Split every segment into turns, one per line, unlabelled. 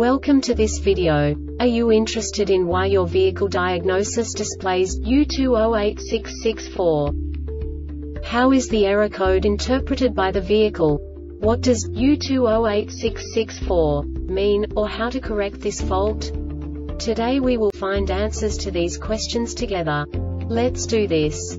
Welcome to this video. Are you interested in why your vehicle diagnosis displays U208664? How is the error code interpreted by the vehicle? What does U208664 mean, or how to correct this fault? Today we will find answers to these questions together. Let's do this.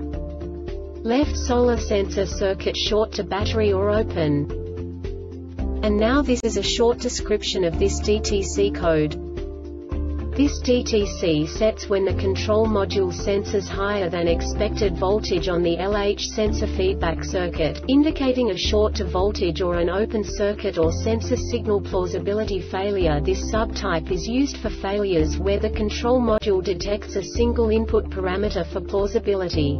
Left solar sensor circuit short to battery or open. And now this is a short description of this DTC code. This DTC sets when the control module senses higher than expected voltage on the LH sensor feedback circuit, indicating a short to voltage or an open circuit or sensor signal plausibility failure. This subtype is used for failures where the control module detects a single input parameter for plausibility.